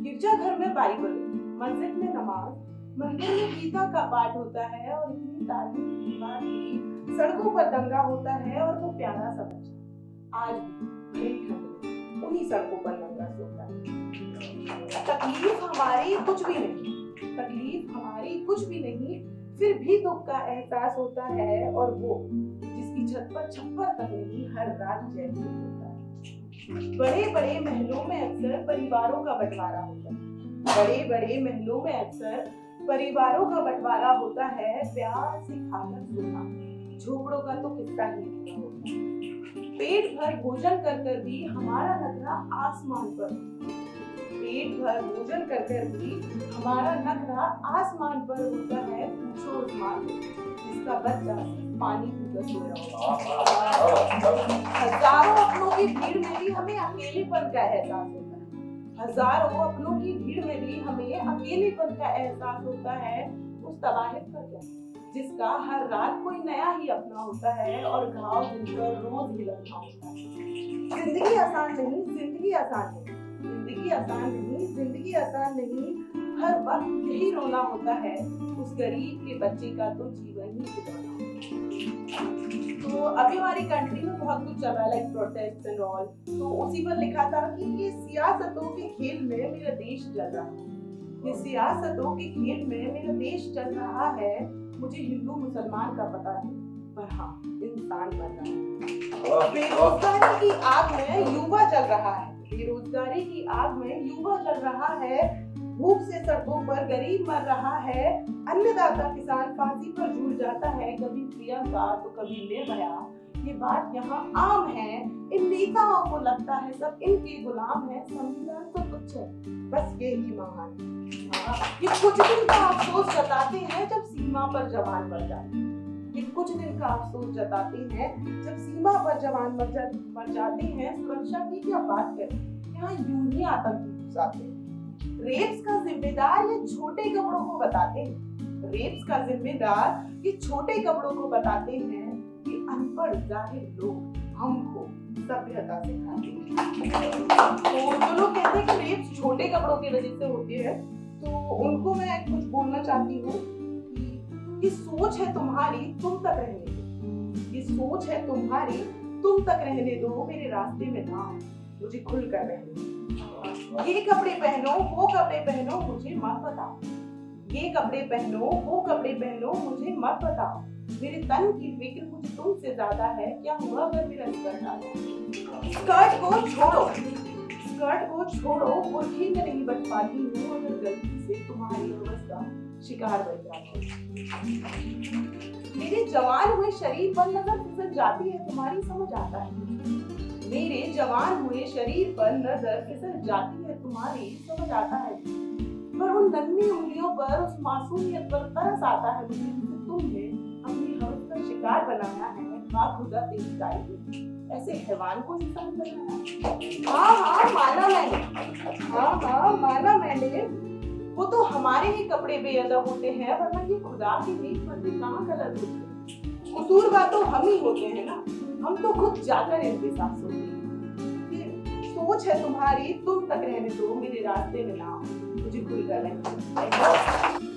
गिरजाघर में बाइबल, मस्जिद में नमाज़, मंदिर में गीता का पाठ होता है और इतनी तारीफ़ के बाद भी सड़कों पर दंगा होता है और वो प्यारा सा बच्चा। आज उन्हीं सड़कों पर नंगा सोता है। तकलीफ़ हमारी कुछ भी नहीं, तकलीफ़ हमारी कुछ भी नहीं, फिर भी दुख का एहसास होता है और वो जिसकी छत पर छप्पर तक नहीं, हर रात जैसे होता है। बड़े बड़े महलों में अक्सर परिवारों का बंटवारा होता है। बड़े बड़े महलों में अक्सर परिवारों का बंटवारा होता है प्यार से खाकर सोना। झोपड़ों का तो किस्सा ही होता पेट भर भोजन कर कर भी हमारा नखरा आसमान पर पेट भर भोजन कर कर भी हमारा नखरा आसमान पर होता है, पूछो उस माँ बच्चा पानी पीकर सोया हज़ारों अपनों की भीड़ में भी हमें अकेलेपन का एहसास होता है? हज़ारों अपनों की भीड़ में भी हमें अकेलेपन का एहसास होता है? उस तबाहित का क्या? जिसका हर रात कोई नया ही अपना होता है और घाव दिन रोज ही लगना होता है। ज़िंदगी आसान नहीं, ज़िंदगी आसान नहीं ज़िंदगी आसान नहीं ज़िंदगी आसान नहीं हर वक्त यही रोना होता है। उस गरीब के बच्चे का तो जीवन ही है। तो अभी हमारी कंट्री में बहुत कुछ चल रहा है लाइक प्रोटेस्ट एंड ऑल तो उसी पर लिखा था कि ये सियासतों के खेल में मेरा देश चल रहा है। ये सियासतों के खेल में मेरा देश चल रहा है। मुझे हिंदू मुसलमान का पता नहीं पर हाँ इंसान बन रहा है। बेरोजगारी की आग में युवा चल रहा है। बेरोजगारी की आग में युवा जल रहा है भूख से सड़कों पर गरीब मर रहा है अन्नदाता किसान फांसी पर झूल जाता है कभी प्रियंका तो कभी निर्भया। ये बात यहाँ आम है। इन नेताओं को लगता है सब इनके गुलाम है संविधान तो तुच्छ है बस यही महान हाँ, ये कुछ दिन का अफसोस जताते हैं जब सीमा पर जवान मर जाते हैं। ये कुछ दिन का अफसोस जताते हैं। जब सीमा पर जवान मर जा, मर जाते हैं, सुरक्षा की क्या बात करें यहाँ यूँ ही आतंकी घुस आते हैं? रेप्स का जिम्मेदार ये छोटे कपड़ों को बताते हैं। रेप्स का जिम्मेदार ये छोटे कपड़ों को बताते हैं कि अनपढ़ ज़ाहिर लोग हमको सभ्यता सिखाते हैं। तो लोग कहते हैं कि रेप्स छोटे कपड़ों की वजह से होती है तो उनको मैं कुछ बोलना चाहती हूँ। सोच है तुम्हारी, तुम तक रहने दो। ये सोच है तुम्हारी, तुम तक रहने दो मेरे रास्ते में ना मुझे खुल कर रहने दो। ये कपड़े पहनो, वो कपड़े पहनो, मुझे मत बताओ। ये कपड़े पहनो, वो कपड़े पहनो, मुझे मत बताओ। मेरे तन की फ़िक्र मुझे तुमसे ज़्यादा है। क्या हुआ अगर मेरा स्कर्ट को छोड़ो। स्कर्ट को छोड़ो बुरखी में नहीं बच पाती हूँ, अगर गलती से तुम्हारी अवस्था शिकार बन जाती मेरे जवान हुए शरीर पर नज़र फिसल जाती है, तुम्हारी समझ आता है। मेरे जवान हुए शरीर पर नज़र फिसल जाती है, तुम्हारी समझ आता है। पर उन नन्ही उंगलियों पर, उस मासूमियत पर तरस आता है। तुमने अपनी शिकार बनाया है वाह खुदा तेरी तारीफ़ ऐसे हैवान को इंसान बनाया हाँ? हाँ माना मैंने। हाँ हाँ माना मैंने। वो तो हमारे ही कपड़े बेअदब होते हैं, वरना ये खुदा की नेक बंदे कहाँ गलत होते हैं? कसूरवार तो हम ही होते हैं ना। हम तो खुद जाकर इनके साथ सोते हैं। सोच है तुम्हारी, तुम तक रहने दो, मेरे रास्ते में ना मुझे रहने दो।